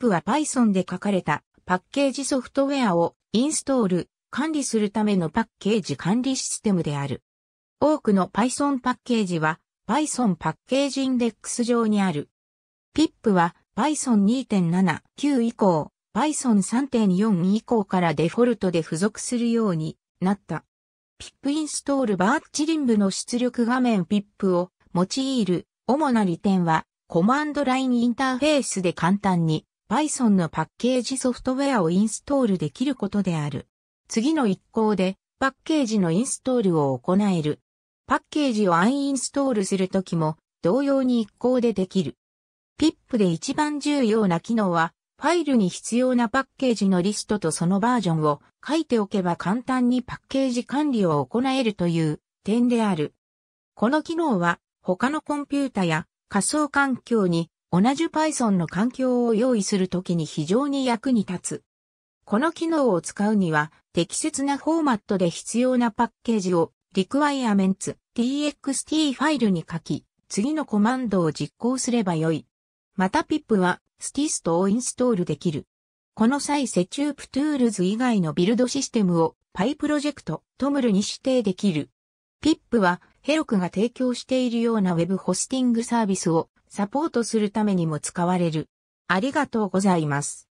PIP は Python で書かれたパッケージソフトウェアをインストール、管理するためのパッケージ管理システムである。多くの Python パッケージは Python パッケージインデックス上にある。PIP は Python 2.79以降、Python 3.4以降からデフォルトで付属するようになった。PIP インストールバーチリンブの出力画面 PIP を用いる主な利点はコマンドラインインターフェースで簡単に Python のパッケージソフトウェアをインストールできることである。次の一項でパッケージのインストールを行える。パッケージをアンインストールするときも同様に一項でできる。PIP で一番重要な機能はファイルに必要なパッケージのリストとそのバージョンを書いておけば簡単にパッケージ管理を行えるという点である。この機能は他のコンピュータや仮想環境に同じ Python の環境を用意するときに非常に役に立つ。この機能を使うには適切なフォーマットで必要なパッケージを requirements txt ファイルに書き、次のコマンドを実行すればよい。また pip は sdist をインストールできる。この際 setuptools 以外のビルドシステムを PyProject トムルに指定できる。pip は Heroku が提供しているような Web ホスティングサービスをサポートするためにも使われる。ありがとうございます。